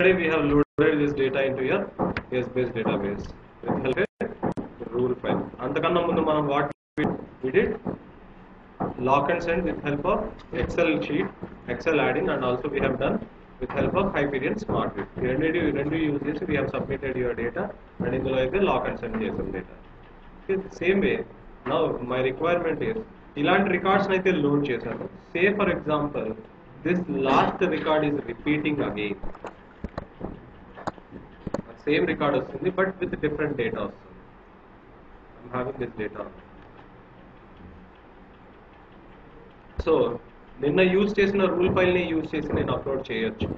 Today we have loaded this data into your S-based database with help of rule file. అంతకన్నా ముందు మనం what we did lock and send with help of Excel sheet, Excel add-in and also we have done with help of Hyperion Smart Grid. ఈ రెండు రెండు use చేసి we have submitted your data and ఇందులో అయితే lock and send చేసాం data same way now my requirement is ఇలాంటి records అయితే load చేశాను say for example this last record is repeating again same record వస్తుంది బట్ విత్ డిఫరెంట్ డేటా వస్తుంది I'm having this data so నిన్న use చేసిన rule ఫైల్ని use చేసి నేను అప్లోడ్ చేయొచ్చు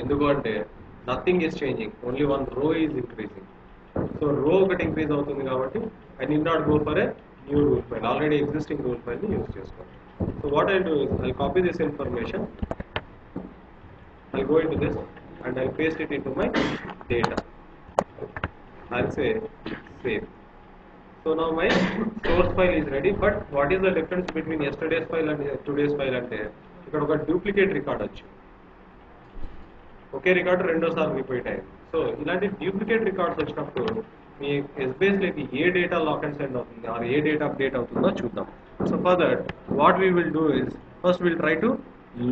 ఎందుకు అంటే nothing is changing only one row is increasing so row ఒకటి ఇంక్రీజ్ అవుతుంది కాబట్టి I need not go for a new rule file already existing rule ఫైల్ని యూజ్ చేసుకోవాలి so what I do I copy this information I go into this and I paste it into my data I'll say save. So now my source file is ready, but what is the difference between yesterday's file and uh, today's file అంటే uh, ఇక్కడ ఒక duplicate record వచ్చింది ఒకే record రెండో సార్లు repeat అయింది so ఇలాంటి duplicate records వచ్చినప్పుడు మీ ఎస్బీఎస్లోకి ఏ డేటా లాక్ అండ్ సెండ్ అవుతుంది ఆర్ ఏ డేటా అప్డేట్ అవుతుందో చూద్దాం. So for that what we will do is first will try to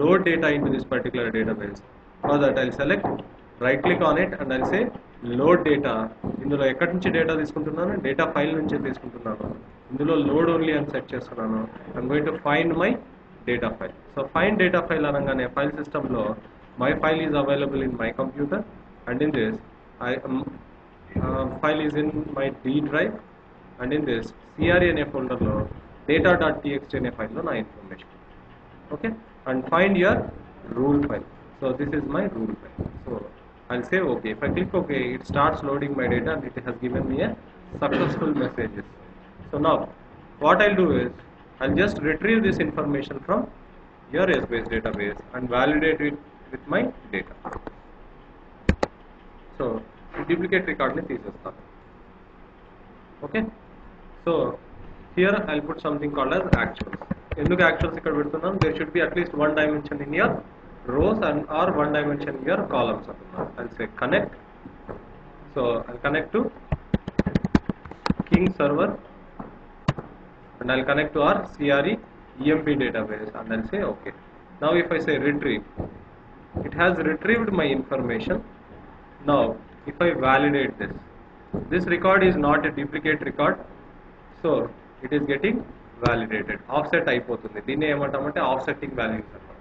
load data into this particular database for that I select right click on it and I say load data ఇందులో ఎక్కడి నుంచి data తీసుకుంటున్నాను? Data file నుంచి తీసుకుంటున్నాను. ఇందులో load only అని set చేస్తున్నాను. I'm going to find my data file so find data file అనగానే ఫైల్ సిస్టంలో my file is available in my computer and in this I file is in my D drive and in this CRA అనే ఫోల్డర్లో data dot TXT అనే ఫైల్లో నా information okay and find your rule file so this is my rule file so i'll say okay if i click okay it starts loading my data and it has given me a successful messages so now what i'll do is i'll just retrieve this information from your sbase database and validate it with my data so duplicate record ni తీసేస్తాను okay so here i'll put something called as actuals ఎందుకు actuals ఇక్కడ పెడుతున్నాం there should be at least one dimension in your Rows and or one dimension in your columns అంటున్నాం I say connect so I connect to king server and I connect to R CRE EMP database and I'll say okay. Now if I say retrieve, it has retrieved my information. Now if I validate this, this record is not a duplicate record, so it is getting validated. Offset అయిపోతుంది దీన్ని ఏమంటామంటే offsetting values అన్నమాట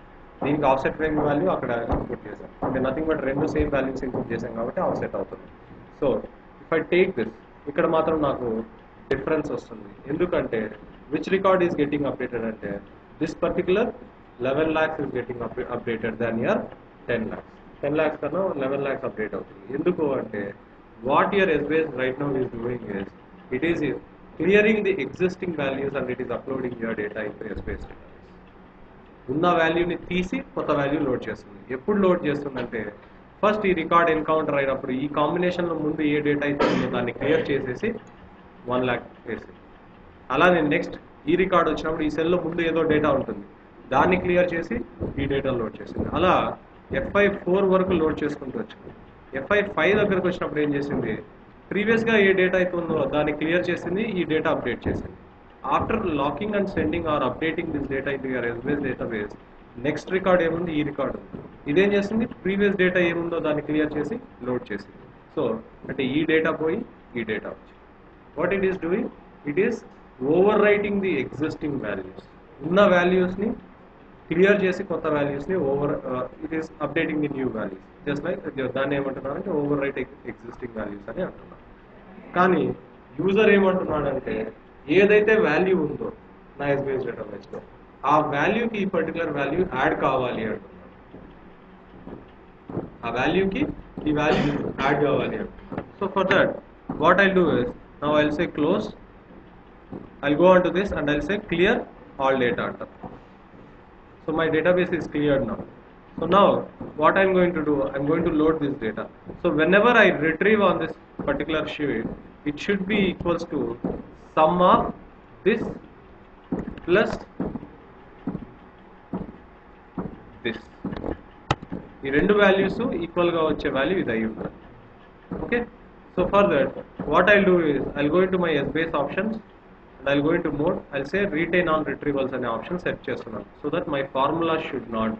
దీనికి offset frame value అక్కడ input చేసాం అంటే nothing but రెండు same values input చేసాం కాబట్టి ఆఫ్సెట్ అవుతుంది. So if I take this ఇక్కడ మాత్రం నాకు డిఫరెన్స్ వస్తుంది. ఎందుకంటే which record is getting updated అంటే this particular eleven lakhs is getting updated than your ten lakhs ten lakhs కన్నా లెవెన్ ల్యాక్స్ అప్డేట్ అవుతుంది. ఎందుకు అంటే what your Essbase right now is doing is it is clearing the existing values and it is uploading your data in Essbase ఉన్న వాల్యూని తీసి కొత్త value load చేస్తుంది. ఎప్పుడు లోడ్ చేస్తుందంటే ఫస్ట్ ఈ రికార్డ్ ఎన్కౌంటర్ అయినప్పుడు ఈ కాంబినేషన్లో ముందు ఏ డేటా అయితే ఉందో దాన్ని క్లియర్ చేసేసి వన్ ల్యాక్ వేసి. అలానే నెక్స్ట్ ఈ రికార్డ్ వచ్చినప్పుడు ఈ సెల్లో ముందు ఏదో డేటా ఉంటుంది. దాన్ని క్లియర్ చేసి ఈ డేటా లోడ్ చేసింది. అలా ఎఫ్ఐ ఫోర్ వరకు లోడ్ చేసుకుంటూ వచ్చింది. ఎఫ్ఐ ఫైవ్ దగ్గరకు వచ్చినప్పుడు ఏం చేసింది? ప్రీవియస్గా ఏ డేటా అయితే ఉందో దాన్ని క్లియర్ చేసింది ఈ డేటా అప్డేట్ చేసింది. After locking and sending or updating this data in your Essbase database next record ఏముంది? ఈ రికార్డు ఇదేం చేస్తుంది? ప్రీవియస్ డేటా ఏముందో దాన్ని క్లియర్ చేసి లోడ్ చేసింది సో అంటే ఈ డేటా పోయి ఈ డేటా వచ్చింది what it is doing it is overwriting the existing values ఉన్న వాల్యూస్ని క్లియర్ చేసి కొత్త వాల్యూస్ని over it is updating the new values just like దాన్ని ఏమంటున్నారంటే ఓవర్ రైట్ ఎగ్జిస్టింగ్ వాల్యూస్ అని అంటున్నారు. కానీ యూజర్ ఏమంటున్నాడంటే ఏదైతే వాల్యూ ఉందో నా ఎస్బీఎస్ డేటాబేస్లో ఆ వాల్యూకి ఈ పర్టికులర్ వాల్యూ యాడ్ కావాలి అంటున్నాడు ఆ వాల్యూకి ఈ వాల్యూ యాడ్ కావాలి అంటున్నాడు so for that what I do is now I'll say close I'll go on to this and I'll say clear all data anta. So my database is cleared now. So now what I'm going to do, I'm going to load this data. So whenever I retrieve on this particular sheet, it should be equals to sum of this plus this. ఈ రెండు values ఈక్వల్గా వచ్చే value ఇది అయి ఉండాలి okay so for that what I do is I'll go to my Essbase options and I'll go to mode I'll say retain on retrievals అనే option set చేస్తున్నాను so that my formula should not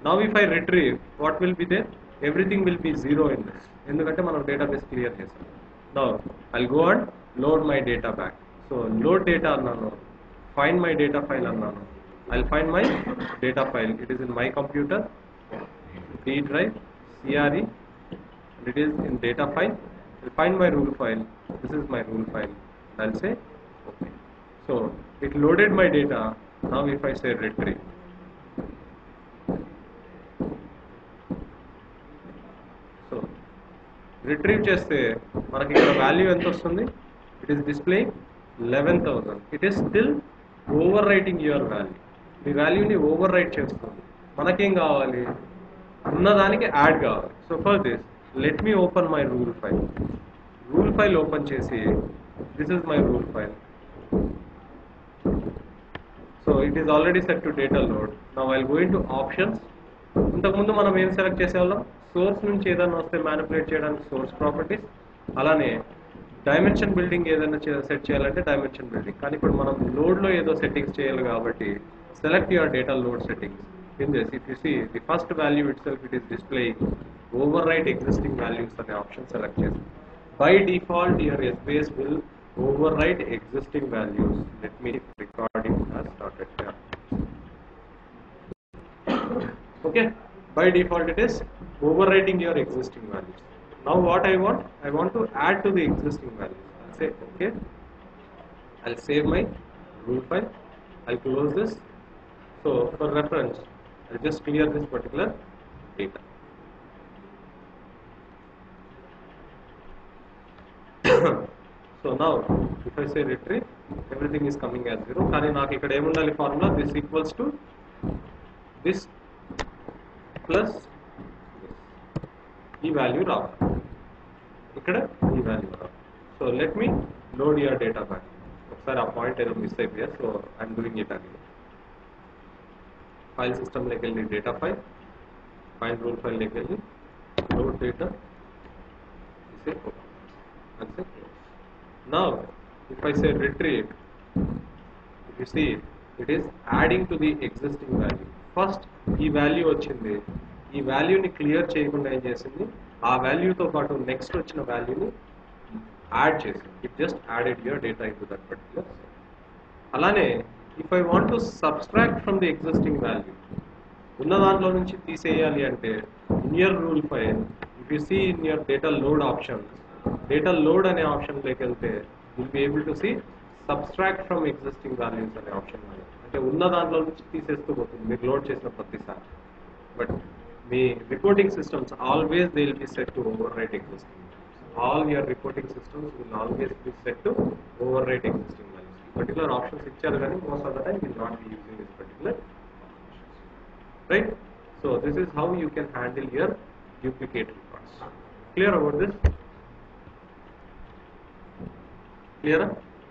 Be now if I retrieve what will be there everything will be zero in this ఎందుకంటే మనం database clear చేసాం now I'll go and load my data back so load data అన్నాను find my data file అన్నాను I'll find my data file it is in my computer D drive, CRE, and it is in data file. I'll find my rule file. This is my rule file. I'll say okay. So it loaded my data. Now if I say retrieve, Retrieve చేస్తే మనకి ఇక్కడ value ఎంత వస్తుంది? It is display eleven thousand it is still overwriting your value మీ వాల్యూని overwrite చేస్తుంది మనకేం కావాలి? ఉన్నదానికి యాడ్ కావాలి. So for this let me open my rule file rule file open చేసి this is my rule file so it is already set to data load నా while going to options ఇంతకుముందు మనం ఏం సెలెక్ట్ చేసేవాళ్ళం? Source నుంచి ఏదైనా వస్తే manipulate చేయడానికి సోర్స్ ప్రాపర్టీస్ అలానే డైమెన్షన్ బిల్డింగ్ ఏదైనా సెట్ చేయాలంటే డైమెన్షన్ బిల్డింగ్ కానీ ఇప్పుడు మనం లోడ్లో ఏదో సెట్టింగ్స్ చేయాలి కాబట్టి select your data load settings in this if you see the first value itself it is displaying overwrite existing values అనే ఆప్షన్ సెలెక్ట్ చేసి by default your Essbase will overwrite existing values let me recording started okay by default it is overwriting your existing values now what i want i want to add to the existing values i'll say okay i'll save my rule file i'll close this so for reference i'll just clear this particular data so now if i say retrieve everything is coming as zero కానీ నాకు ఇక్కడ ఏముండాలి formula this equals to this plus ఈ value రావాలి ఇక్కడ ఈ value రావాలి so let me load your data back ఒకసారి ఆ పాయింట్ ఏదో మిస్ అయిపోయారు సో ఐఎమ్ డూయింగ్ ఇట్ అని ఫైల్ సిస్టమ్లోకి వెళ్ళి డేటా ఫైల్ ఫైల్ రూల్ ఫైల్లోకి వెళ్ళి load data Now, if I say retrieve, if you see, it is adding to the existing value. First ఈ value వచ్చింది. ఈ వాల్యూని క్లియర్ చేయకుండా ఏం చేసింది? ఆ వాల్యూతో పాటు నెక్స్ట్ వచ్చిన వాల్యూని యాడ్ చేసింది. It just added your data into that particular అలానే if I want to subtract from the existing value ఉన్న దాంట్లో నుంచి తీసేయాలి అంటే in rule pi if you see in your data load option data load అనే ఆప్షన్లోకి వెళ్తే will be able to see subtract from existing values అనే option అంటే ఉన్న దాంట్లో నుంచి తీసేస్తూ పోతుంది మీరు లోడ్ చేసిన ప్రతిసారి but me reporting systems always they will be set to overwrite existing all your reporting systems will always be set to overwrite existing values particular options ఇచ్చారు కానీ most of the time will not be using this particular right so this is how you can handle your duplicate records clear about this clear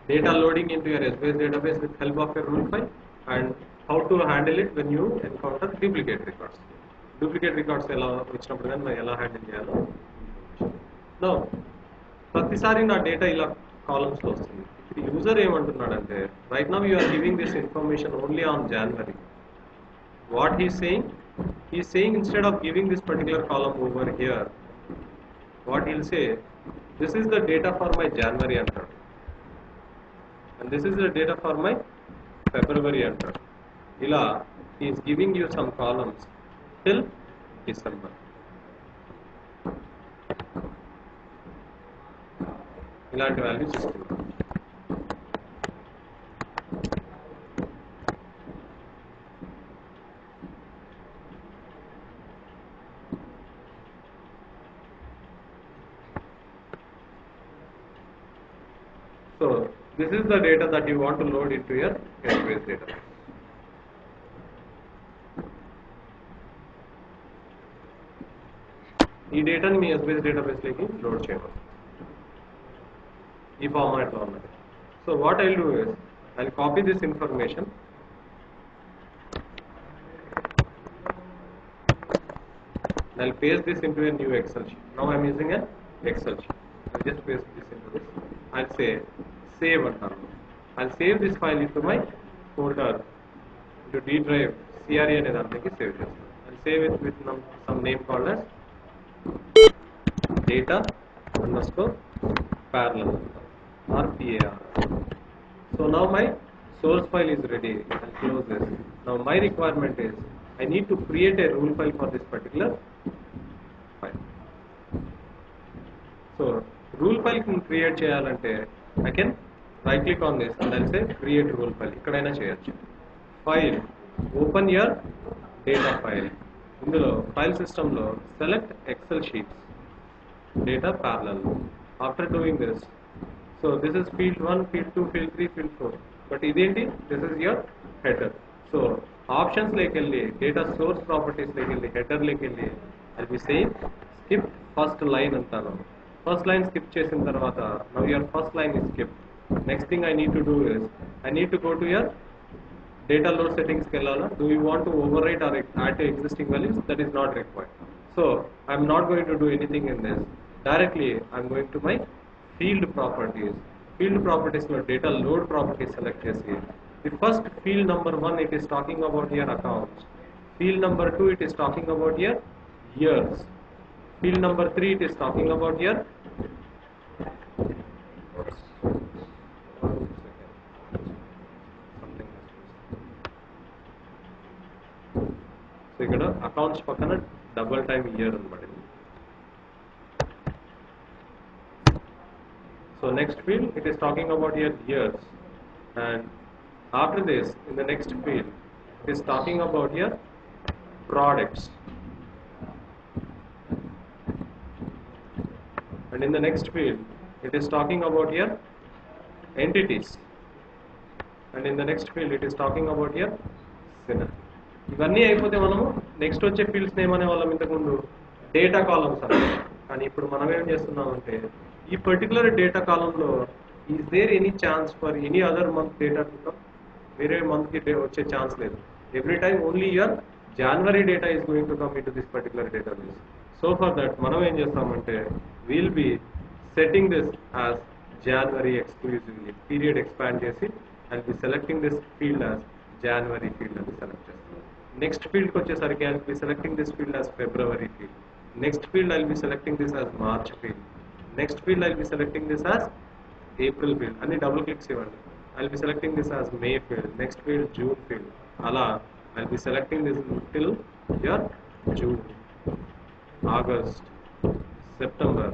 data loading into your SBase database with help of your rule file and how to handle it when you encounter duplicate records duplicate records ఎలా వచ్చినప్పుడు కానీ మనం ఎలా handle చేయాలో no ప్రతిసారి నా data ఇలా columns లో వస్తుంది ఇప్పుడు యూజర్ ఏమంటున్నాడంటే right now you are giving this information only on January what he is saying he is saying instead of giving this particular column over here what he'll say this is the data for my january అంటాడు and this is the data for my february అంటాడు ఇలా he is giving you some columns till december ఇలాంటి values ఇస్తున్నాడు this is the data that you want to load into your database database. ఈ డేటాని మీ SBS డేటాబేస్లోకి load చేయవచ్చు ఈ ఫార్మాట్లో ఉన్నది so what I do is I copy this information and I'll paste this into a new Excel sheet. Now I'm using an Excel sheet. I'll just paste this into this. I'll say save అంటాను I'll save this file into my folder into D drive CRE అనే దాంట్లోకి save చేస్తాను I'll save it with num- some name called as data underscore parallel or PAR. So now my source file is ready. I'll close this. Now my requirement is I need to create a rule file for this particular file. So rule file can create చేయాలంటే I can right click on చేస్తాను దాని create rule file ఇక్కడైనా చేయొచ్చు. File open your data file ఇందులో file సిస్టంలో select Excel sheets data parallel after doing this so this is field one field two field three field four but ఇదేంటి? This is your header so options లేకెళ్ళి data source properties లేకెళ్ళి header లేకెళ్ళి అది మీ same skip first line అంటాను. First line skip చేసిన తర్వాత now your first line is skip next thing I need to do is I need to go to your data load settings do you want to overwrite or add to existing values? That is not required. So I'm not going to do anything in this. Directly I'm going to my field properties. Field properties no data load property select here the first field number one it is talking about here accounts. Field number two it is talking about here years. Field number three it is talking about here. So ఇక్కడ accounts పక్కన double time year అనమాట so next field it is talking about year years and after this in the next field it is talking about year products and in the next field it is talking about your entities and in the next field it is talking about your sinner ఇవన్నీ అయిపోతే మనము next వచ్చే fields ఏమనే వాళ్ళం ఇంతకుముందు? Data columns అంటే. కానీ ఇప్పుడు మనం ఏం చేస్తున్నామంటే ఈ పర్టికులర్ డేటా కాలంలో is there any chance for any other month data to come వేరే మంత్కి వచ్చే ఛాన్స్ లేదు. Every time only your January data is going to come into this particular database so for that మనం ఏం చేస్తామంటే will be setting this as January exclusively period expand చేసి and be selecting this field as January field అని select చేస్తాం. Next ఫీల్డ్కి వచ్చేసరికి I be selecting this field as February field next field I'll be selecting this as March field next field I'll be selecting this as April field అన్ని double clicks ఇవ్వండి. I'll be selecting this as May field next field June field అలా I'll be selecting this till your June August September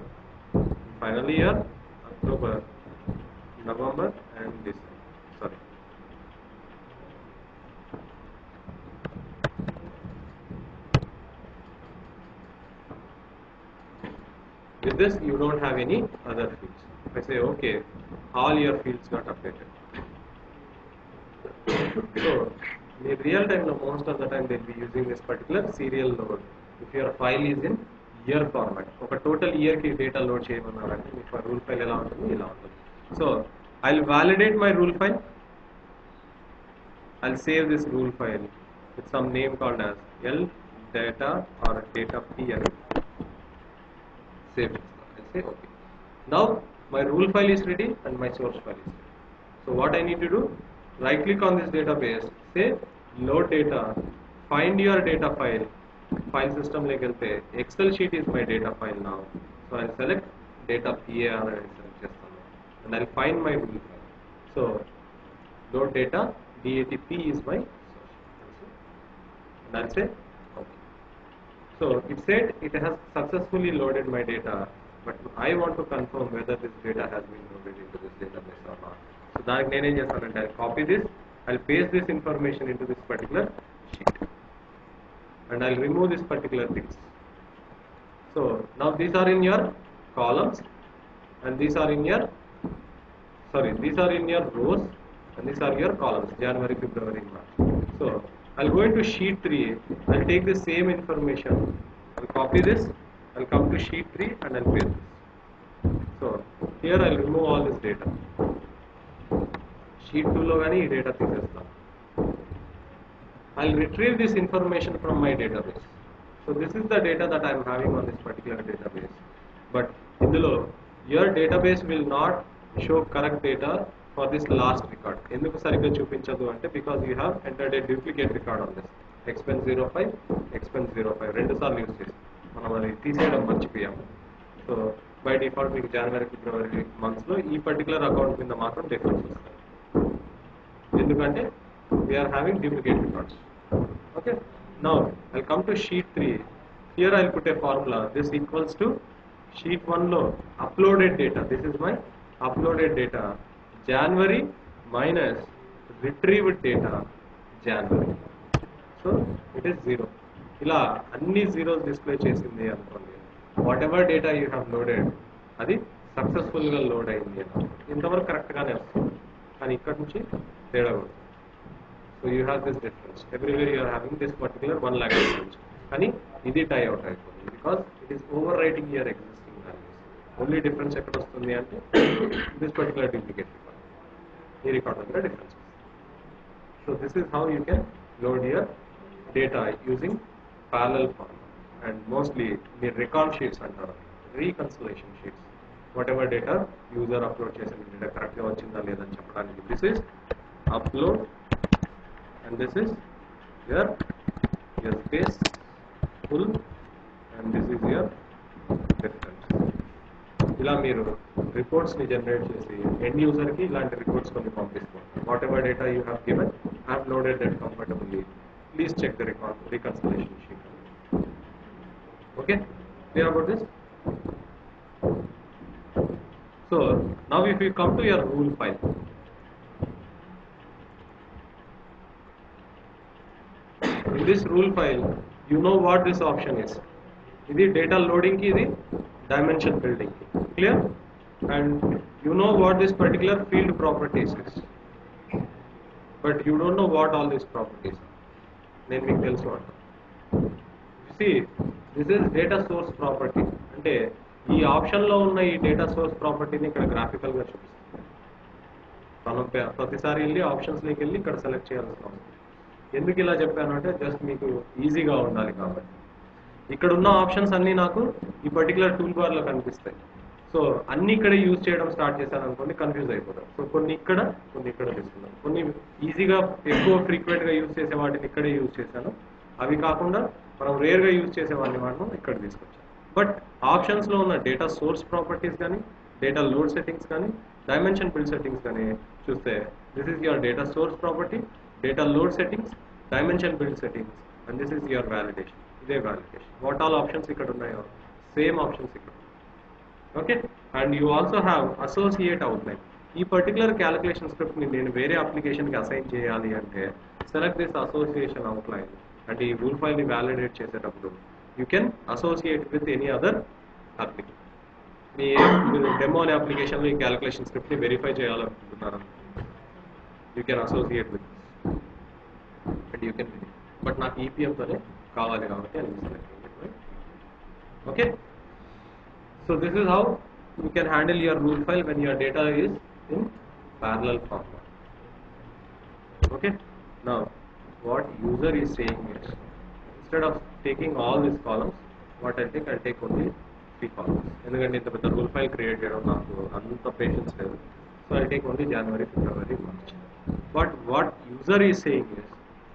final year October November and December With this, you don't have any other fields. If I say, okay, all your fields got updated. so, in real time, now, most of the time they'll be using this particular serial load. If your file is in year format, ఒక total year కి data load చేయమన్నారంటే మీకు rule file ఎలా ఉంటుంది ఇలా ఉంటుంది so I validate my rule file I'll save this rule file with some name called as L data or data P and save it. I say okay. Now my rule file is ready and my source file is ready. So what I need to do? Right click on this database, say load data, find your data file, file system like say Excel sheet is my data file now. So I'll select data PAR and I'll select just and I'll find my rule file. So load data DATP is my source. And I'll say So it said it has successfully loaded my data, but I want to confirm whether this data has been loaded into this database or not. So దానికి నేనేం చేస్తానంటే I'll copy this, I'll paste this information into this particular sheet, and I'll remove this particular things. So now these are in your columns, and these are in your sorry, these are in your rows and these are your columns January, February, March. So I'll go into sheet 3, I'll take the same information, I'll copy this, I'll come to sheet 3 and I'll paste this. So here I'll remove all this data. Sheet 2 లో కానీ ఈ data తీసేస్తాను I'll retrieve this information from my database. So this is the data that I am having on this particular database. But ఇందులో your database will not show correct data for this last record. ఎందుకు సరిగ్గా చూపించదు అంటే because you have entered a duplicate record on this expense zero five expense zero five రెండు సార్లు use చేసి మనం అది తీసేయడం మర్చిపోయాము. సో బై డిఫాల్ట్ మీకు జనవరి ఫిబ్రవరి మంత్స్లో ఈ పర్టికులర్ అకౌంట్ మీద మాత్రం డిఫరెన్స్ వస్తుంది. ఎందుకంటే we're having duplicate records okay now I come to sheet three here I put a formula this equals to sheet వన్లో uploaded data this is my uploaded data January minus retrieved data January so it is zero ఇలా అన్ని zeros display చేసింది అనుకోండి. Whatever data you have loaded అది సక్సెస్ఫుల్గా load అయింది అని ఇంతవరకు కరెక్ట్గానే వస్తుంది. కానీ ఇక్కడ నుంచి తేడా కొడుతుంది so you have this difference everywhere you are having this particular one lakh difference కానీ ఇది టై అవుట్ అయిపోతుంది. Because it is overwriting your existing values only difference ఎక్కడ వస్తుంది అంటే this particular duplicate రికార్డ్ ఈ రికార్డ్ దగ్గర difference so this is how you can load your data using parallel form and mostly మీరు record sheets అంటారు reconciliation sheets whatever data user upload చేసిన data కరెక్ట్గా వచ్చిందా లేదని చెప్పడానికి this is upload and this is your your space full and this is your difference ఇలా మీరు reports ని జనరేట్ చేసి ఎండ్ యూజర్ కి ఇలాంటి రిపోర్ట్స్ కొన్ని పంపిస్తారు whatever data you have given I have loaded that comfortably please check the record reconciliation sheet okay clear about this so now if you come to your rule file in this rule file you know what this option is ఇది data loading కి ఇది dimension building కి clear and you know what this particular field properties is but you don't know what all these properties నేను మీకు తెలుసు అంట see this is data source property అంటే ఈ ఆప్షన్లో ఉన్న ఈ డేటా సోర్స్ ప్రాపర్టీని ఇక్కడ గ్రాఫికల్గా చూపిస్తుంది మనం ప్రతిసారి వెళ్ళి ఆప్షన్స్లోకి వెళ్ళి ఇక్కడ సెలెక్ట్ చేయాల్సిన అవసరం ఎందుకు ఇలా చెప్పాను అంటే జస్ట్ మీకు ఈజీగా ఉండాలి కాబట్టి. ఇక్కడ ఉన్న ఆప్షన్స్ అన్ని నాకు ఈ పర్టికులర్ టూల్ బార్లో కనిపిస్తాయి. సో అన్ని ఇక్కడే యూజ్ చేయడం స్టార్ట్ చేశాను అనుకోండి కన్ఫ్యూజ్ అయిపోతాం సో కొన్ని ఇక్కడ కొన్ని ఇక్కడ తీసుకున్నాం కొన్ని ఈజీగా ఎక్కువ ఫ్రీక్వెంట్గా యూజ్ చేసే వాటిని ఇక్కడే యూజ్ చేశాను. అవి కాకుండా మనం రేర్గా యూజ్ చేసే వాటిని మాత్రం ఇక్కడ తీసుకొచ్చాం బట్ ఆప్షన్స్లో ఉన్న డేటా సోర్స్ ప్రాపర్టీస్ కానీ డేటా లోడ్ సెట్టింగ్స్ కానీ డైమెన్షన్ బిల్డ్ సెట్టింగ్స్ కానీ చూస్తే this is your data source property data load settings dimension build settings and this is your validation ఇదే వ్యాలిడేషన్ వాట్ ఆల్ ఆప్షన్స్ ఇక్కడ ఉన్నాయో same options ఇక్కడ. Okay and you also have associate outline ఈ particular calculation స్క్రిప్ట్ని నేను వేరే అప్లికేషన్కి assign చేయాలి అంటే సెలెక్ట్ దిస్ అసోసియేషన్ అవుట్లైన్ అంటే ఈ రూల్ ఫైల్ని వ్యాలిడేట్ చేసేటప్పుడు you can associate with any other application మీ మీరు డెమో అనే అప్లికేషన్లో ఈ క్యాలిక్యులేషన్ స్క్రిప్ట్ని వెరిఫై చేయాలనుకుంటున్నారు you can associate with and you can but నాకు EPM కావాలి కాబట్టి అని okay So this is how you can handle your rule file when your data is in parallel format. Okay. Now, what user is saying is, instead of taking all these columns, what I think I'll take only three columns. ఎందుకంటే ఇంత పెద్ద rule file create చేయడం నాకు అంత patience లేదు so I take only January February March but what user is saying is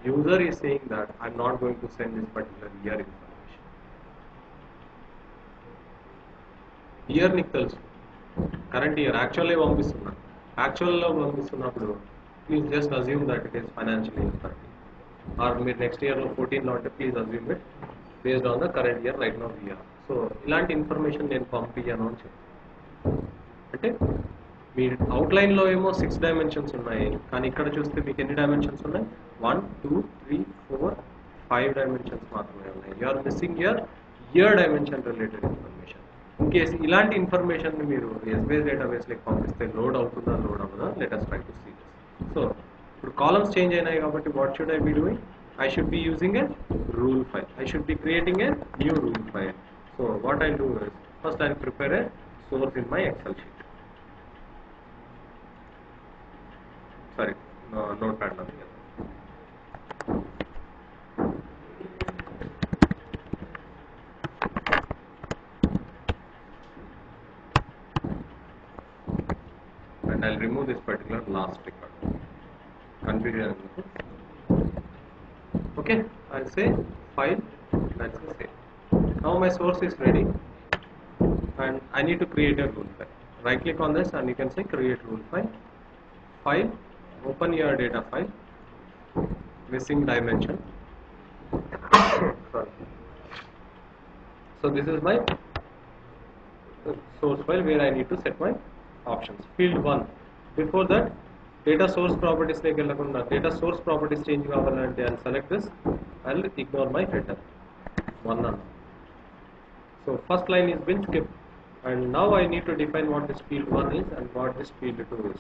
user is saying that I'm not going to send this particular year information Year నీకు తెలుసు. Current year actually పంపిస్తున్నా. యాక్చువల్లో పంపిస్తున్నప్పుడు please just assume that it is financial year thirty or మీరు next ఇయర్లో ఫోర్టీన్లో అంటే please assume it based on the current year right now year so ఇలాంటి information నేను పంపించాను అని చెప్పి. అంటే మీ అవుట్లైన్లో ఏమో సిక్స్ డైమెన్షన్స్ ఉన్నాయి. కానీ ఇక్కడ చూస్తే మీకు ఎన్ని డైమెన్షన్స్ ఉన్నాయి? One two three four five dimensions మాత్రమే ఉన్నాయి. You are missing year year dimension related information in case ఇలాంటి ఇన్ఫర్మేషన్ ని మీరు ఎస్బీఐ డేటాబేస్ లకి పంపిస్తే లోడ్ అవుతుందా లోడ్ అవ్వదా latest try to see so ఇప్పుడు కాలమ్స్ చేంజ్ అయినాయి కాబట్టి what should I be doing I should be using a rule file I should be creating a new rule file so what I do is first I prepare a source in my Excel sheet sorry and I'll remove this particular last record. Configuration okay I'll say file. That's the same. Now my source is ready. And I need to create a rule file. Right click on this and you can say create rule file. File. Open your data file. Missing dimension. So this is my source file where I need to set my options. Field 1 before that data source properties like data source properties change and i'll select this i'll ignore my filter one none so first line is been skipped and now i need to define what this field 1 is and what this field 2 is.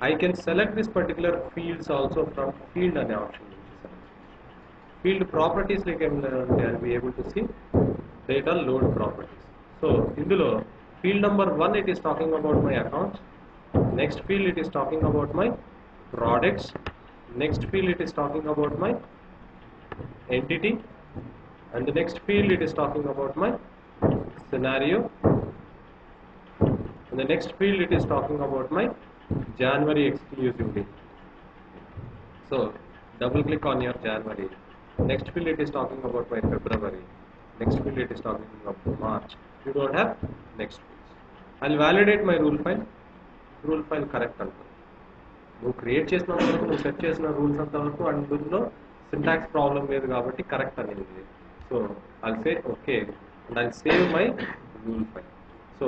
I can select this particular fields also from field ane option. Field properties like i'll be able to see data load properties. So in the lower field number 1 it is talking about my accounts. Next field it is talking about my products. Next field it is talking about my entity. And the next field it is talking about my scenario. And the next field it is talking about my January exclusively. So double click on your January. Next field it is talking about my February. Next field it is talking about March. You don't have next fields. I'll validate my rule file. Rule file correct అంటారు నువ్వు create చేసిన వరకు నువ్వు set చేసిన rules అంత వరకు అందులో syntax problem లేదు కాబట్టి కరెక్ట్ అనేది సో అది సే ఓకే అండ్ అది save my rule file so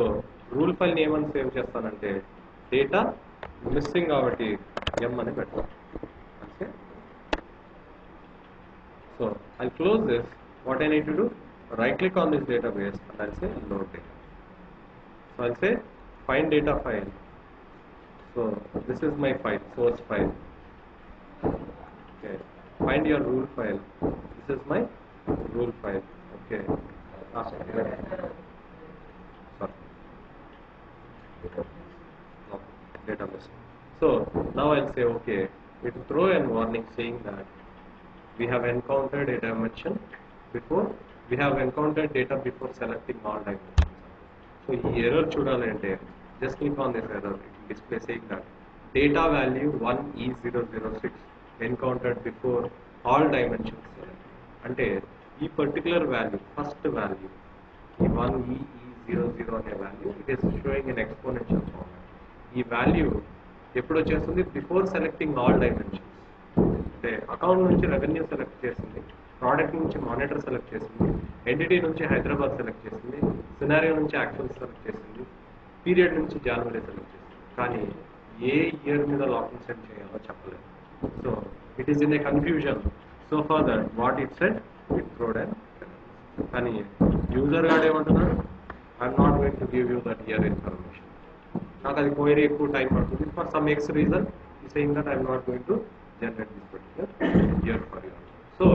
rule ఫైల్ని ఏమని సేవ్ చేస్తానంటే డేటా మిస్సింగ్ కాబట్టి ఎం అని పెడతాను so I close this what I need to do right click on this database and I'll say load data. So I'll say find data file. So this is my file, source file. Okay. Find your rule file. This is my rule file. Okay. Ah, Sorry. No, database. So now I'll say okay. It will throw a warning saying that we have encountered a dimension before we have encountered data before selecting all dimensions. So ఈ error చూడాలంటే just click on this error. It will display saying that data value 1E006 encountered before all dimensions selected. అంటే ఈ particular value first value ఈ one zero zero అనే value it is showing in exponential form ఈ value ఎప్పుడు వచ్చేస్తుంది before selecting all dimensions అంటే account నుంచి revenue select చేసింది ప్రోడక్ట్ నుంచి మానిటర్ సెలెక్ట్ చేసింది ఎంటిటీ నుంచి హైదరాబాద్ సెలెక్ట్ చేసింది సినారియో నుంచి యాక్చువల్ సెలెక్ట్ చేసింది పీరియడ్ నుంచి జనవరి సెలెక్ట్ చేసింది. కానీ ఏ ఇయర్ మీద లాకింగ్ సెట్ చేయాలో చెప్పలేదు. So it is in a confusion so for that what it set it prod and కానీ యూజర్ గాడు ఏమంటున్నాడు? I'm not going to give you that year information నాకు అది క్వైరీ ఎక్కువ టైం పడుతుంది. ఫర్ సమ్ ఎక్స్ రీజన్ ఈ saying that I'm not going to generate this particular year for you so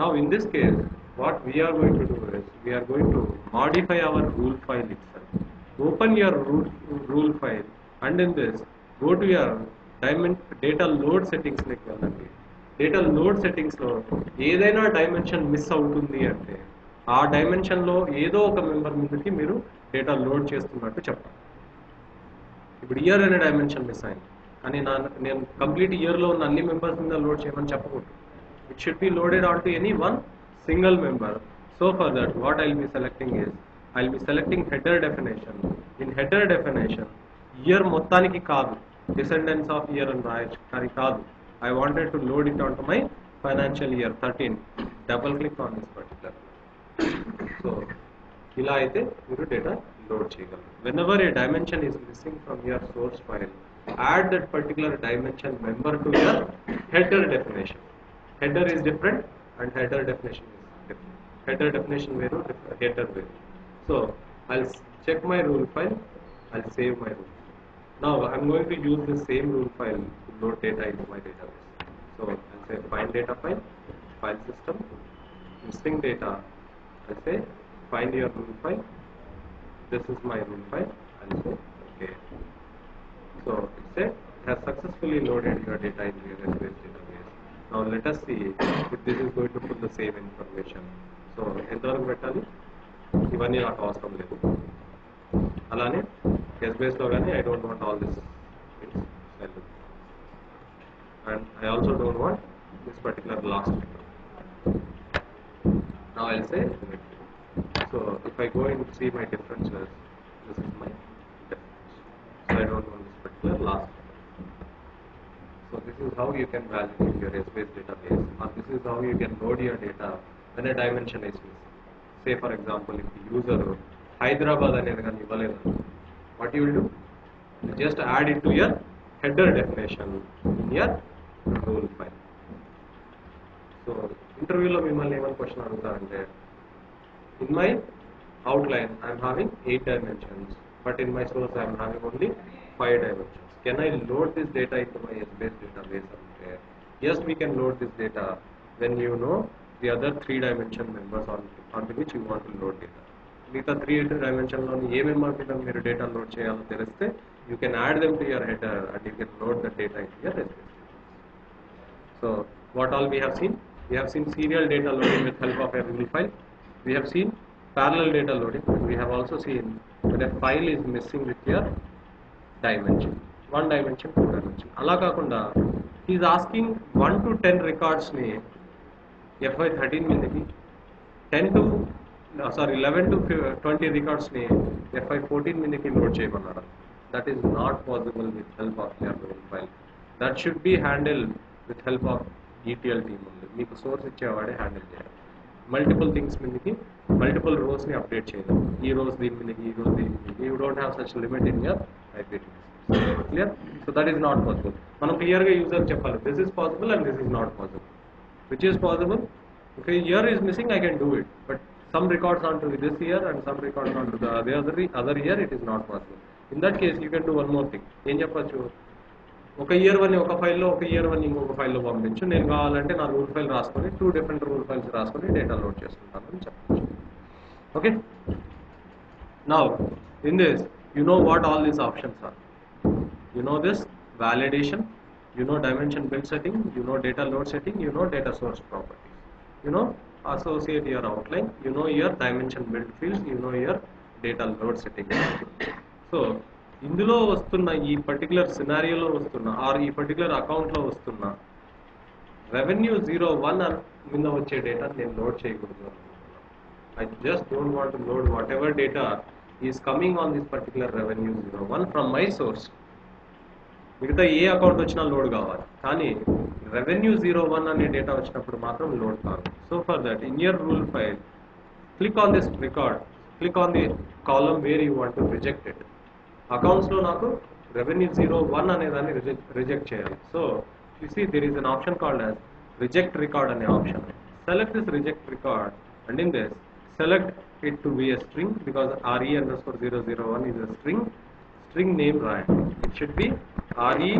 now in this case what we're going to do is we're going to modify our rule file it open your rule rule file and in this go to your dimension data load settings లెక్క వెళ్ళండి data load సెట్టింగ్స్లో ఏదైనా dimension miss అవుతుంది అంటే ఆ డైమెన్షన్లో ఏదో ఒక member మీదకి మీరు డేటా లోడ్ చేస్తున్నట్టు చెప్పాలి ఇప్పుడు ఇయర్ అనే డైమెన్షన్ మిస్ అయింది. కానీ నా నేను కంప్లీట్ ఇయర్లో ఉన్న అన్ని మెంబర్స్ మీద లోడ్ చేయమని చెప్పకూడదు. It should be loaded on to any one single member. So for that, what I'll be selecting is, I'll be selecting header definition. In header definition, year మొత్తానికి కాదు descendants of year అని రాయొచ్చు కానీ కాదు I wanted to load it onto my financial year 13. Double click on this particular. So ఇలా అయితే మీరు data load చేయగలరు whenever a dimension is missing from your source file add that particular dimension member to your header definition header is different and header definition is different. Header definition veru, header value. So I'll check my rule file, I'll save my rule. Now I'm going to use the same rule file to load data into my database. So I'll say find data file, file system, string data, I'll say find your rule file, this is my rule file, I'll say okay. So it said has successfully loaded your data into your database data. Now let us see if this is going to put the same information. So ఎంతవరకు పెట్టాలి ఇవన్నీ నాకు అవసరం లేదు అలానే SBS లో కానీ I don't want all this and I also don't want this particular last record. Now I'll say limit field. So if I go and see my differences, this is my difference. So I don't want this particular last record. So this is how you can validate your S-based database or this is how you can load your data when a dimension is missing. Say for example, if the user Hyderabad అనేది కానీ ఇవ్వలేదు what you will do? You just add it to your header definition in your rule file. So ఇంటర్వ్యూలో మిమ్మల్ని ఏమని question అడుగుతారంటే in my outline I'm having eight dimensions but in my source I'm having only five dimensions Can I load this data in my Essbase database అంటే yes we can load this data when you know the other three dimension members on on to which you want to load data మిగతా three డైమెన్షన్లోని a member మీద మీరు data load చేయాలో తెలిస్తే you can add them to your header and you can load the data in your Essbase So what all we have seen? We have seen serial data loading with help of a rule file. We have seen parallel data loading. We have also seen that a file is missing with your dimension. One dimension two dimension అలా కాకుండా is asking one to ten రికార్డ్స్ని FY thirteen మీదకి ten to sorry eleven to twenty రికార్డ్స్ని FY fourteen మీదకి note చేయమన్నారు? That is not possible with help of your file that should be handle with help of ETL team ఉంది మీకు source ఇచ్చేవాడే handle చేయాలి. Multiple things మీదకి multiple రోస్ని update చేయాలి ఈ రోజు దీని మీదకి ఈ రోజు దీని మీదకి. You don't have such limit in your IPT clear so that is not possible మనం క్లియర్గా యూజర్ చెప్పాలి. This is possible and this is not possible which is possible If a year is missing, I can do it. But some records onto this year and some records onto the other other, other year, it is not possible. In that case, you can do one more thing. ఏం చెప్పచ్చు? ఒక year one ఒక ఫైల్లో ఒక year one ఇంకొక ఫైల్లో పంపించు. నేను కావాలంటే నా రూల్ ఫైల్ రాసుకొని టూ డిఫరెంట్ రూల్ ఫైల్స్ రాసుకొని డేటా లోడ్ చేసుకుంటాను అని చెప్పచ్చు. ఓకే నా in this you know what all these options are you know this validation you know dimension build setting you know data load setting you know data source properties you know associate your outline you know your dimension build fields you know your data load setting so ఇందులో వస్తున్న ఈ particular సినారియోలో వస్తున్న are ఈ particular అకౌంట్లో వస్తున్న revenue zero one మీద వచ్చే data నేను లోడ్ చేయకూడదు I just don't want load whatever data is coming on this particular revenue zero one from my source మిగతా ఏ అకౌంట్ వచ్చినా లోడ్ కావాలి. కానీ రెవెన్యూ జీరో వన్ అనే డేటా వచ్చినప్పుడు మాత్రం లోడ్ కాదు. So for that in your rule file click on this record. Click on the column where you want to reject it. అకౌంట్స్లో నాకు రెవెన్యూ జీరో వన్ అనే దాన్ని రిజెక్ట్ రిజెక్ట్ చేయాలి. So you see there is an option called as reject record అనే option select this reject record and in this select it to be a string because re underscore 001 is a string. String name right it should be re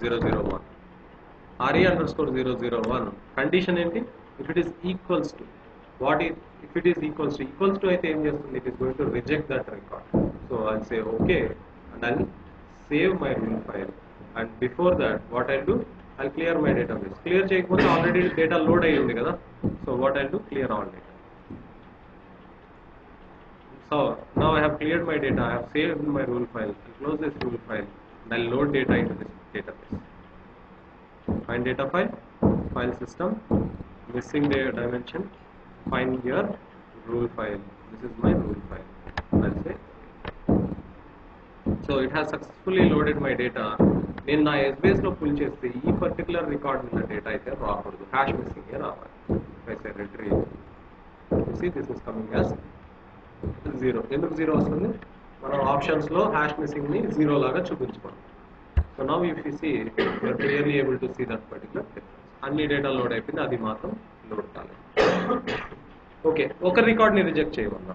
001 re underscore 001 condition ఏంటి if it is equals to what is if it is equals to equals to అయితే ఏం చేస్తుంది it is going to reject that record so I'll say okay and I'll save my rule file and before that what I'll do I'll clear my database clear చేయకపోతే already data load అయ్యి ఉంది కదా so what I'll do clear all data so now I have cleared my data I have saved my rule file I'll close this rule file and I'll load data into this database find data file file system missing the dimension find your rule file this is my rule file I'll say so it has successfully loaded my data నేను నా ఎస్బేస్ లో pull చేస్తే ఈ particular record ఉన్న data అయితే రాకూడదు hash missing రావాలి I say retrieve see this is coming as zero. ఎందుకు జీరో వస్తుంది? మనం ఆప్షన్స్లో హ్యాష్ మిస్సింగ్ని జీరో లాగా చూపించుకోండి so now if you see you're clearly able to see that particular అన్ని డేటా లోడ్ అయిపోయింది అది మాత్రం లోడ్ కాలేదు. ఓకే ఒక రికార్డ్ని రిజెక్ట్ చేయమన్నా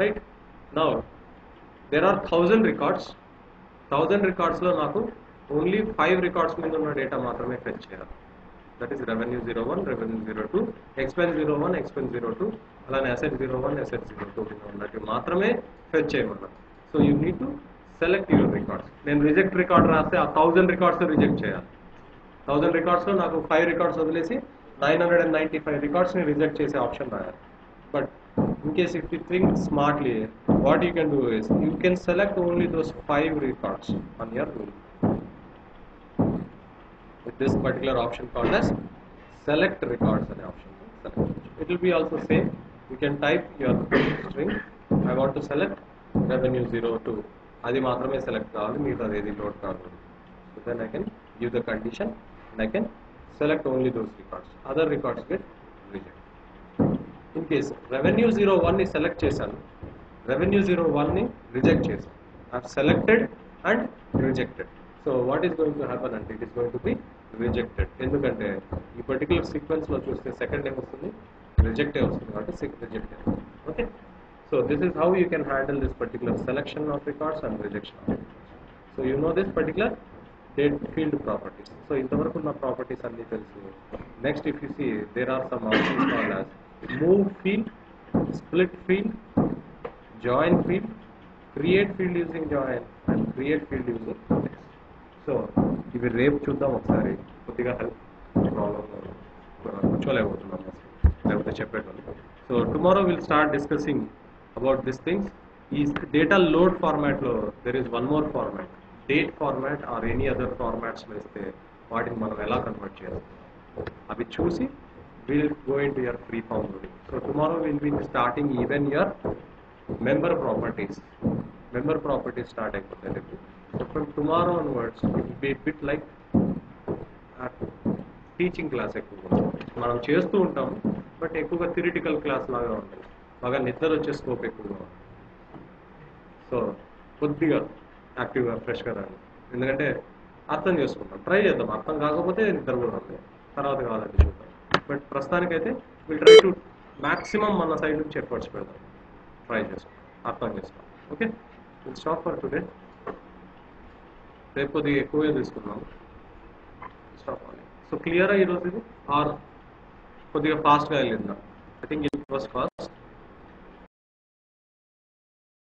right now there are thousand records thousand రికార్డ్స్లో నాకు ఓన్లీ ఫైవ్ రికార్డ్స్ మీద ఉన్న డేటా మాత్రమే ఫెచ్ చేయాలి. that is revenue zero one revenue zero two expense zero one expense zero two అలానే asset zero one asset zero two కింద ఉన్నట్టు మాత్రమే fetch చేయమన్నారు so you need to select your records నేను రిజెక్ట్ రికార్డ్ రాస్తే ఆ thousand records reject చేయాలి thousand రికార్డ్స్లో నాకు ఫైవ్ రికార్డ్స్ వదిలేసి nine hundred and ninety five రికార్డ్స్ని reject చేసే ఆప్షన్ రాయాలి but in case if you think smartly what you can do is you can select only those five records on your rule with this particular option called as select records an option select. it will be also same you can type your string I want to select revenue 02 అది మాత్రమే select కావాలి మిగతాది ఏది load కావాలి so then I can give the condition and I can select only those records other records get reject in case revenue zero వన్ని select చేశాను revenue zero వన్ని reject చేశాను I selected and rejected so what is going to happen అంటే it is going to be rejected ఎందుకంటే ఈ particular సీక్వెన్స్లో చూస్తే second ఏం వస్తుంది రిజెక్టే వస్తుంది కాబట్టి sick reject okay so this is how you can handle this particular selection of records and rejection of records so you know this particular date field properties so ఇంతవరకు ఉన్న properties అన్ని తెలుసు next if you see there are some options called as move field split field join field create field using join and create field using So ఇవి రేపు చూద్దాం ఒకసారి. కొద్దిగా help problem కూర్చోలేకపోతున్నాం లేకపోతే చెప్పేటోళ్ళు. So tomorrow will start discussing about this things. ఈ data load ఫార్మాట్లో there is one more format date format or any other ఫార్మాట్స్లో ఇస్తే వాటిని మనం ఎలా కన్వర్ట్ చేయాలి? అవి చూసి will go into your free form loading so tomorrow will be starting even your member properties member property start అయిపోతాయి రేపు. So from tomorrow onwards words be bit like teaching class ఎక్కువగా మనం చేస్తూ ఉంటాం బట్ ఎక్కువగా థిరిటికల్ క్లాస్ లాగా ఉంటుంది బాగా నిద్ర వచ్చే స్కోప్ ఎక్కువగా ఉంటుంది సో కొద్దిగా యాక్టివ్గా ఫ్రెష్గా రండి ఎందుకంటే అర్థం చేసుకుంటాం. ట్రై చేద్దాం. అర్థం కాకపోతే నిద్ర కూడా ఉంది తర్వాత కావాలంటే చూద్దాం. బట్ ప్రస్తుతానికైతే విల్ ట్రై టు మ్యాక్సిమం మన సైడ్ నుంచి ఎఫర్ట్స్ పెడతాం ట్రై చేసుకుంటాం అర్థం చేసుకుంటాం okay will stop for today రేపు కొద్దిగా ఎక్కువే తీసుకుందాం. స్టాప్ సో క్లియరా ఈరోజు ఇది? ఆర్ కొద్దిగా ఫాస్ట్గా వెళ్ళిందా? I think it was fast